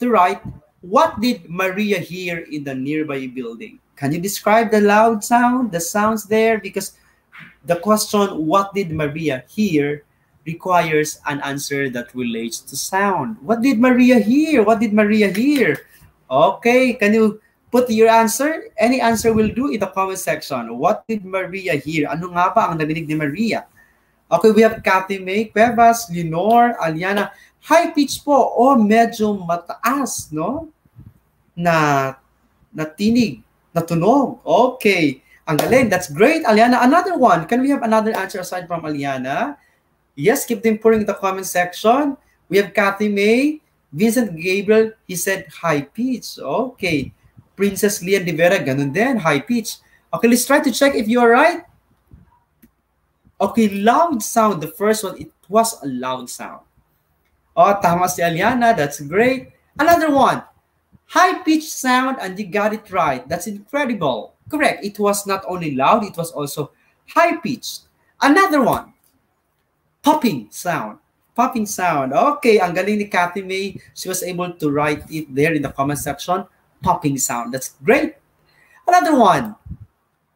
to write what did Maria hear in the nearby building? Can you describe the loud sound, the sounds there? Because the question, what did Maria hear, requires an answer that relates to sound. What did Maria hear? What did Maria hear? Okay, can you put your answer? Any answer will do in the comment section. What did Maria hear? Ano nga ba ang narinig ni Maria? Okay, we have Kathy May, Cuevas, Lenore, Aliana. High pitch po o medyo mataas, no? Na natinig, natunog. Okay. Ang galing. That's great, Aliana. Another one. Can we have another answer aside from Aliana? Yes, keep them pouring in the comment section. We have Kathy May, Vincent Gabriel, he said high pitch. Okay. Princess Lian De Vera, ganun din, high pitch. Okay, let's try to check if you are right. Okay, loud sound. The first one, it was a loud sound. Oh, tama si Aliana. That's great. Another one. High-pitched sound and you got it right. That's incredible. Correct. It was not only loud, it was also high-pitched. Another one popping sound. Popping sound. Okay, ang galing ni Kathy May. She was able to write it there in the comment section. Popping sound. That's great. Another one.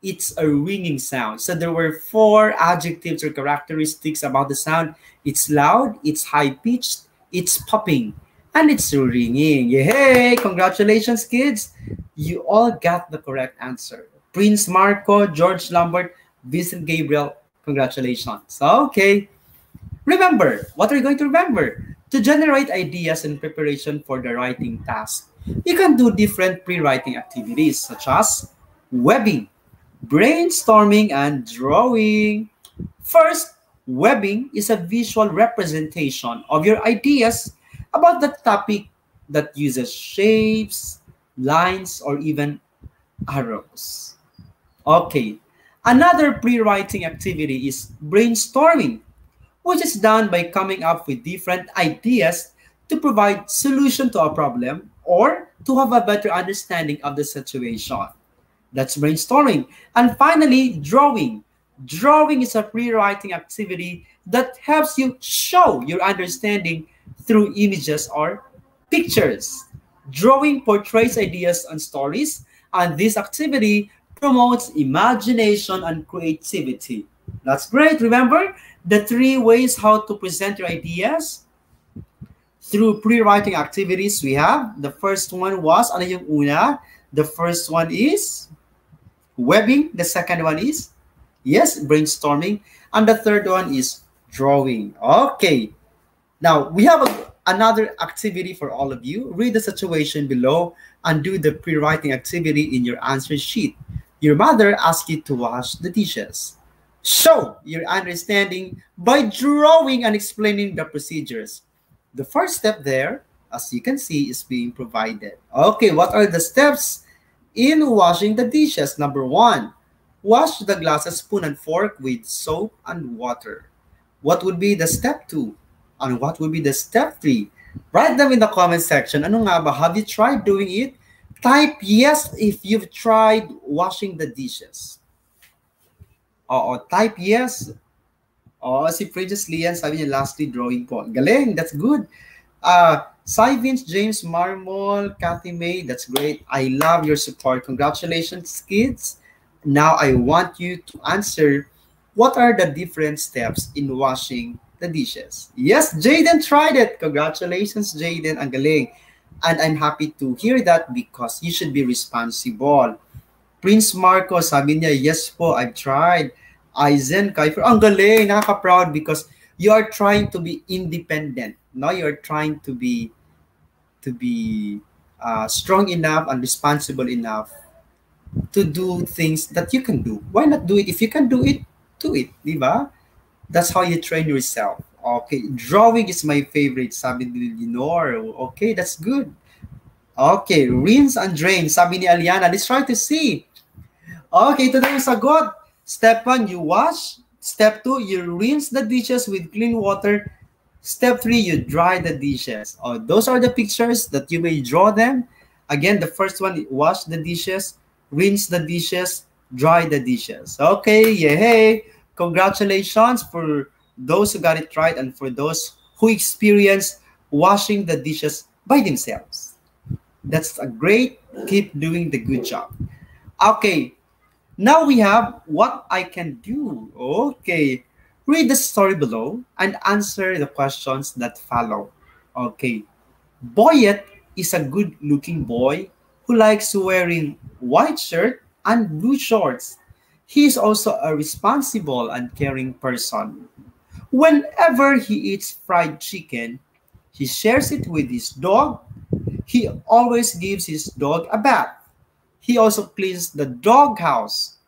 It's a ringing sound. So there were four adjectives or characteristics about the sound. It's loud, it's high-pitched, it's popping, and it's ringing. Yay! Congratulations, kids. You all got the correct answer. Prince Marco, George Lambert, Vincent Gabriel, congratulations. Okay. Remember, what are you going to remember? To generate ideas in preparation for the writing task, you can do different pre-writing activities such as webbing, brainstorming and drawing. First, webbing is a visual representation of your ideas about the topic that uses shapes, lines, or even arrows. Okay, another pre-writing activity is brainstorming, which is done by coming up with different ideas to provide solution to a problem or to have a better understanding of the situation. That's brainstorming. And finally, drawing. Drawing is a pre-writing activity that helps you show your understanding through images or pictures. Drawing portrays ideas and stories, and this activity promotes imagination and creativity. That's great. Remember the three ways how to present your ideas? Through pre-writing activities, we have the first one was, ano yung una? The first one is webbing. The second one is, yes, brainstorming. And the third one is drawing. Okay. Now, we have a, another activity for all of you. Read the situation below and do the pre-writing activity in your answer sheet. Your mother asked you to wash the dishes. Show your understanding by drawing and explaining the procedures. The first step there, as you can see, is being provided. Okay, what are the steps in washing the dishes? Number one, wash the glasses, spoon, and fork with soap and water. What would be the step two? And what would be the step three? Write them in the comment section. Ano nga ba? Have you tried doing it? Type yes if you've tried washing the dishes. Oo, type yes. Oo, si Princess Lian, sabi niya, lastly, drawing po. Galing, that's good. Uh, Cy Vince, James Marmol, Kathy May, that's great. I love your support. Congratulations, kids. Now I want you to answer what are the different steps in washing the dishes? Yes, Jaden tried it. Congratulations, Jaden. Ang galing. And I'm happy to hear that because you should be responsible. Prince Marco, sabi niya, yes po, I've tried. Aizen Kaifer, ang galing, nakaka-proud because you are trying to be independent. No, you're trying to be to be uh, strong enough and responsible enough to do things that you can do. Why not do it? If you can do it, do it, di ba? That's how you train yourself. Okay, drawing is my favorite, sabi ni Lenore. Okay, that's good. Okay, rinse and drain, sabi ni Aliana. Let's try to see. Okay, ito na yung sagot. Step 1, you wash. Step 2, you rinse the dishes with clean water. Step 3, you dry the dishes. Oh, those are the pictures that you may draw them. Again, the first one, wash the dishes, rinse the dishes, dry the dishes. Okay, yay! Congratulations for those who got it right and for those who experienced washing the dishes by themselves. That's a great. Keep doing the good job. Okay, now we have what I can do. Okay, read the story below and answer the questions that follow. Okay, Boyet is a good-looking boy who likes wearing white shirt and blue shorts he is also a responsible and caring person. Whenever he eats fried chicken, he shares it with his dog. He always gives his dog a bath. He also cleans the dog house.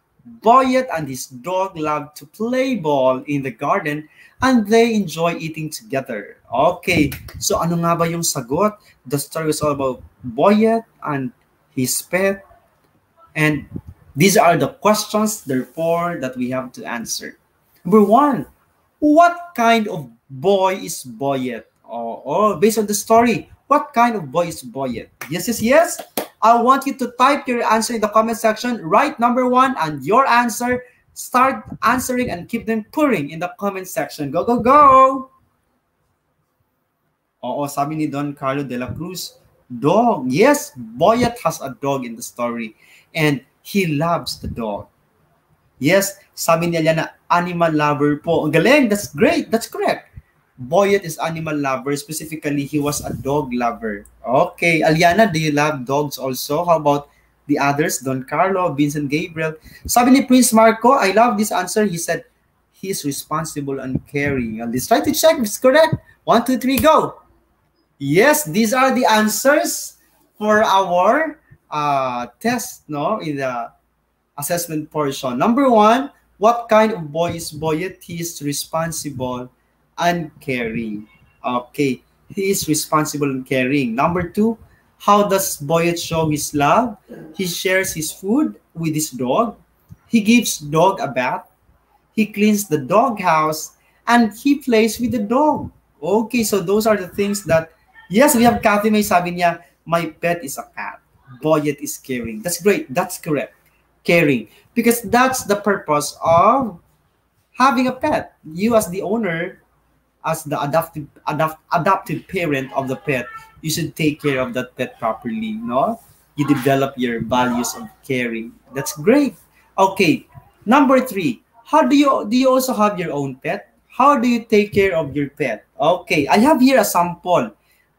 Boyet and his dog love to play ball in the garden and they enjoy eating together. Okay, so ano nga ba yung sagot? The story is all about Boyet and his pet and these are the questions, therefore, that we have to answer. Number one, what kind of boy is Boyet? Oh, oh, based on the story, what kind of boy is Boyet? Yes, yes, yes. I want you to type your answer in the comment section. Write number one and your answer. Start answering and keep them pouring in the comment section. Go, go, go! Oo, sabi ni Don Carlo de la Cruz, dog. Yes, Boyet has a dog in the story. And he loves the dog. Yes, sabi niya na animal lover po. Ang galing, that's great, that's correct. Boyet is animal lover. Specifically, he was a dog lover. Okay, Aliana, do you love dogs also? How about the others? Don Carlo, Vincent Gabriel. Sabi ni Prince Marco, I love this answer. He said, he's responsible and caring. Let's try to check if it's correct. One, two, three, go. Yes, these are the answers for our uh, test no in the assessment portion. Number one, what kind of boy is Boyet? He is responsible and caring. Okay, he is responsible and caring. Number two, how does Boyet show his love? He shares his food with his dog. He gives dog a bath. He cleans the dog house and he plays with the dog. Okay, so those are the things that, yes, we have Kathy May sabi niya, my pet is a cat. Boyet is caring. That's great. That's correct. Caring. Because that's the purpose of having a pet. You as the owner, as the adoptive, adopt, adoptive parent of the pet, you should take care of that pet properly, no? You develop your values of caring. That's great. Okay. Number three, how do you do you also have your own pet? How do you take care of your pet? Okay, I have here a sample.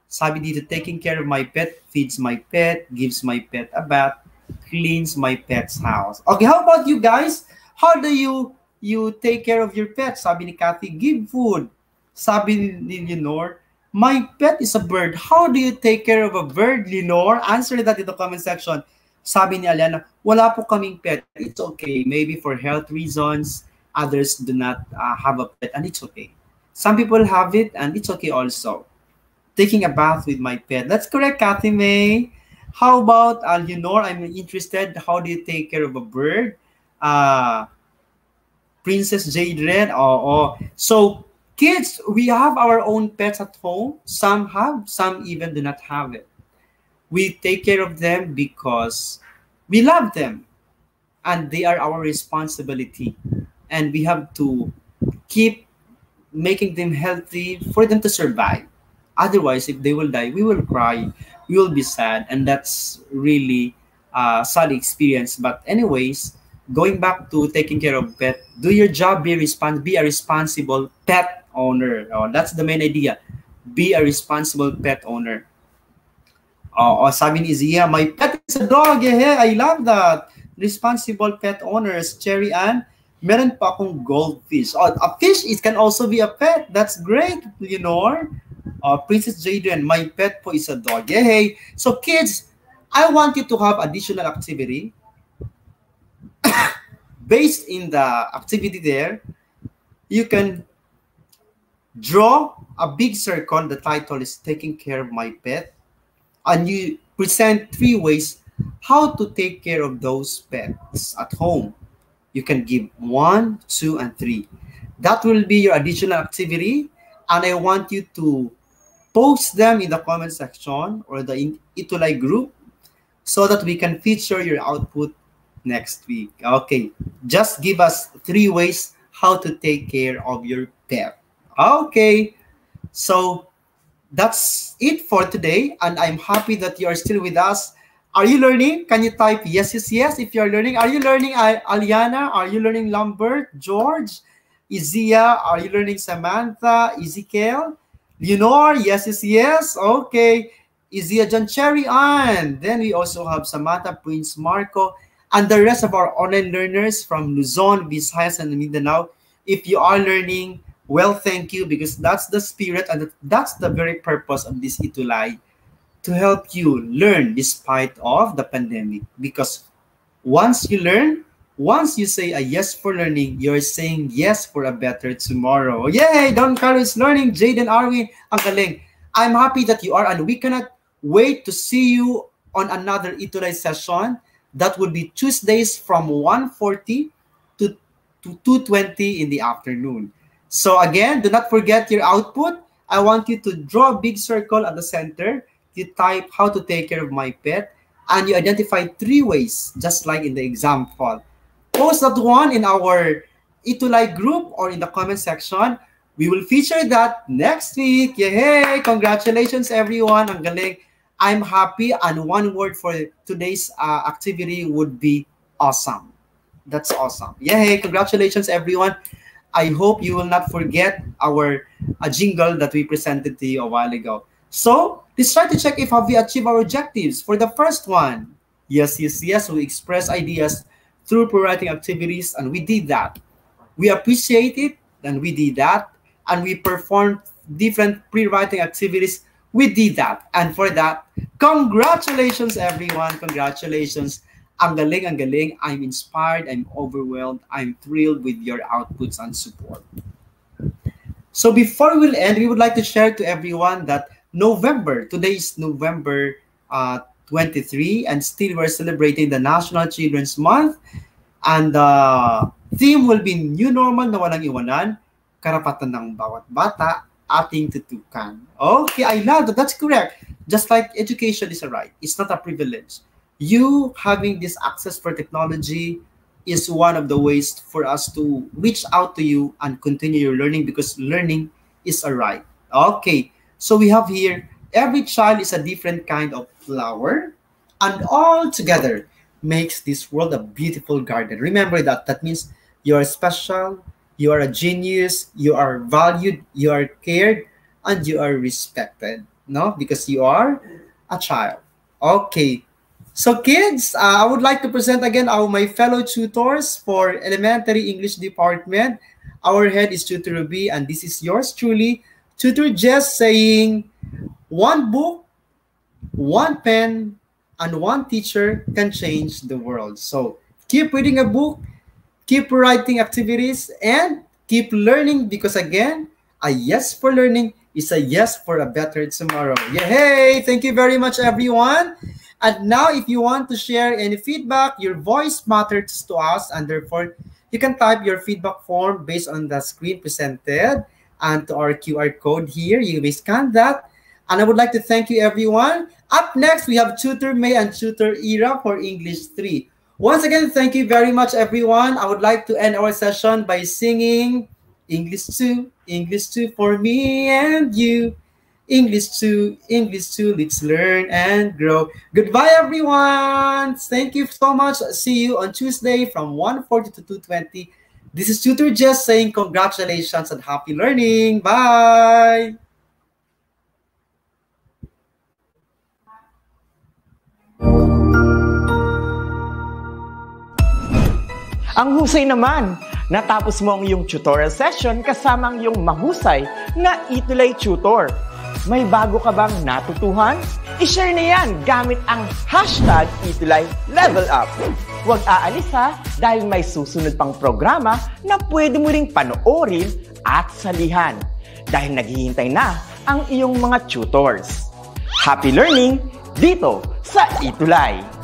Sabi dito, taking care of my pet, feeds my pet, gives my pet a bath, cleans my pet's house. Okay, how about you guys? How do you you take care of your pet? Sabi ni Kathy, give food. Sabi ni Lenore, my pet is a bird. How do you take care of a bird, Lenore? Answer that in the comment section. Sabi ni Aliana, wala po kaming pet. It's okay. Maybe for health reasons, others do not uh, have a pet and it's okay some people have it and it's okay also taking a bath with my pet. That's correct kathy may. How about uh, Leonore? i'm interested. How do you take care of a bird? Uh princess jade red oh, oh so kids we have our own pets at home. Some have some even do not have it. We take care of them because we love them and they are our responsibility. And we have to keep making them healthy for them to survive otherwise if they will die we will cry we will be sad and that's really a sad experience but anyways going back to taking care of pet do your job be respons- be a responsible pet owner oh, that's the main idea be a responsible pet owner oh, oh sabi ni Zia, my pet is a dog yeah I love that responsible pet owners Cherry Ann meron pa akong goldfish. Oh, a fish it can also be a pet. That's great, Leonore. Uh, Princess Jaden, my pet po is a dog. Yay! So kids, I want you to have additional activity. *coughs* Based in the activity there, you can draw a big circle. The title is Taking Care of My Pet. And you present three ways how to take care of those pets at home you can give one, two, and three. That will be your additional activity. And I want you to post them in the comment section or the ETUlay group so that we can feature your output next week. Okay, just give us three ways how to take care of your pet. Okay, so that's it for today. And I'm happy that you are still with us are you learning? Can you type yes, yes, yes if you're learning? Are you learning uh, Aliana? Are you learning Lambert? George? Izia? Are you learning Samantha? Ezekiel? Leonore? Yes, yes, yes. Okay. Izia John Cherry on. Then we also have Samantha, Prince Marco, and the rest of our online learners from Luzon, Visayas, and Mindanao. If you are learning, well, thank you because that's the spirit and that's the very purpose of this Itulay to help you learn despite of the pandemic because once you learn once you say a yes for learning you're saying yes for a better tomorrow. Yay! Don carlos learning. Jaden arwin ang galing. I'm happy that you are and we cannot wait to see you on another itulay session. That would be tuesdays from 1.40 to, to 2.20 in the afternoon. So again do not forget your output. I want you to draw a big circle at the center. You type how to take care of my pet, and you identify three ways, just like in the example. Post that one in our ETUlay group or in the comment section. We will feature that next week. Yay! Congratulations, everyone. Ang galing. I'm happy. And one word for today's uh, activity would be awesome. That's awesome. Yay! Congratulations, everyone. I hope you will not forget our uh, jingle that we presented to you a while ago. So let's try to check if have we achieved our objectives. For the first one, yes, yes, yes, we express ideas through pre-writing activities, and we did that. We appreciate it, and we did that, and we performed different pre-writing activities. We did that, and for that, congratulations, everyone! Congratulations! Ang galing, ang galing. I'm inspired, I'm overwhelmed, I'm thrilled with your outputs and support. So before we'll end, we would like to share to everyone that November, today is November uh, 23, and still we're celebrating the National Children's Month. And the theme will be New Normal na walang iwanan, karapatan ng bawat bata, ating tutukan. Okay, I love that. That's correct. Just like education is a right, it's not a privilege. You having this access for technology is one of the ways for us to reach out to you and continue your learning because learning is a right. Okay, so we have here every child is a different kind of flower, and all together makes this world a beautiful garden. Remember that. That means you are special, you are a genius, you are valued, you are cared, and you are respected. No, because you are a child. Okay. So kids, uh, I would like to present again our my fellow tutors for elementary English department. Our head is Tutor Ruby, and this is yours truly, Tutor Jess saying, one book, one pen, and one teacher can change the world. So keep reading a book, keep writing activities, and keep learning because again, a yes for learning is a yes for a better tomorrow. Yay! Thank you very much, everyone. And now, if you want to share any feedback, your voice matters to us, and therefore, you can type your feedback form based on the screen presented and to our QR code here. You may scan that. And I would like to thank you, everyone. Up next, we have Tutor May and Tutor Ira for English 3. Once again, thank you very much, everyone. I would like to end our session by singing English 2, English 2 for me and you. English 2, English 2, let's learn and grow. Goodbye, everyone. Thank you so much. See you on Tuesday from 1.40 to 2.20. This is Tutor Jess saying congratulations and happy learning. Bye. Ang husay naman! Natapos mo ang iyong tutorial session kasama ang iyong mahusay na Itulay Tutor. May bago ka bang natutuhan? I-share na yan gamit ang hashtag Itulay Level Up. Huwag aalis ha dahil may susunod pang programa na pwede mo ring panoorin at salihan dahil naghihintay na ang iyong mga tutors. Happy learning dito sa Itulay!